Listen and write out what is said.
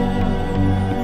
Senhor.